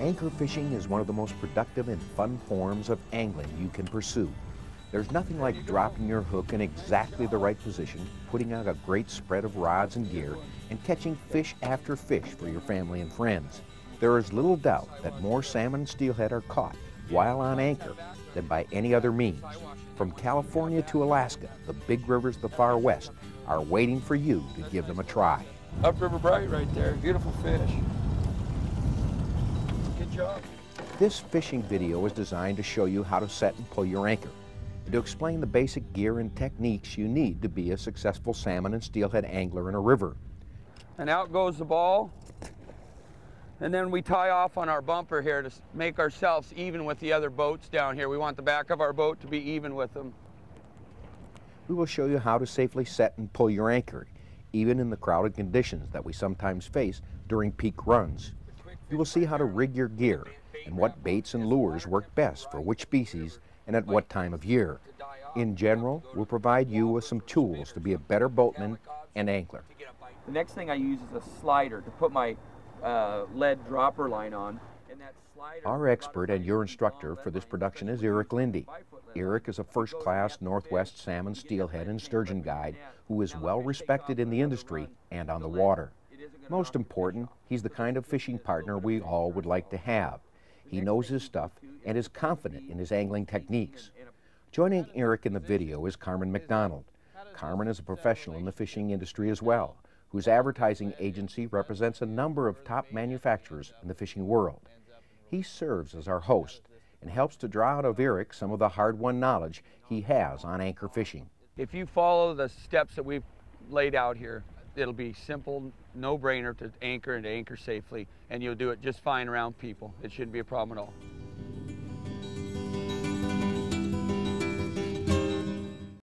Anchor fishing is one of the most productive and fun forms of angling you can pursue. There's nothing like dropping your hook in exactly the right position, putting out a great spread of rods and gear, and catching fish after fish for your family and friends. There is little doubt that more salmon and steelhead are caught while on anchor than by any other means. From California to Alaska, the big rivers of the far west are waiting for you to give them a try. Upriver Bright right there, beautiful fish. Job. This fishing video is designed to show you how to set and pull your anchor and to explain the basic gear and techniques you need to be a successful salmon and steelhead angler in a river. And out goes the ball. And then we tie off on our bumper here to make ourselves even with the other boats down here. We want the back of our boat to be even with them. We will show you how to safely set and pull your anchor, even in the crowded conditions that we sometimes face during peak runs. You will see how to rig your gear and what baits and lures work best for which species and at what time of year. In general, we'll provide you with some tools to be a better boatman and angler. The next thing I use is a slider to put my uh, lead dropper line on. Our expert and your instructor for this production is Eric Linde. Eric is a first-class Northwest salmon, steelhead, and sturgeon guide who is well respected in the industry and on the water. Most important, he's the kind of fishing partner we all would like to have. He knows his stuff and is confident in his angling techniques. Joining Eric in the video is Carmen McDonald. Carmen is a professional in the fishing industry as well, whose advertising agency represents a number of top manufacturers in the fishing world. He serves as our host and helps to draw out of Eric some of the hard-won knowledge he has on anchor fishing. If you follow the steps that we've laid out here, it'll be simple, no-brainer to anchor and to anchor safely, and you'll do it just fine around people. It shouldn't be a problem at all.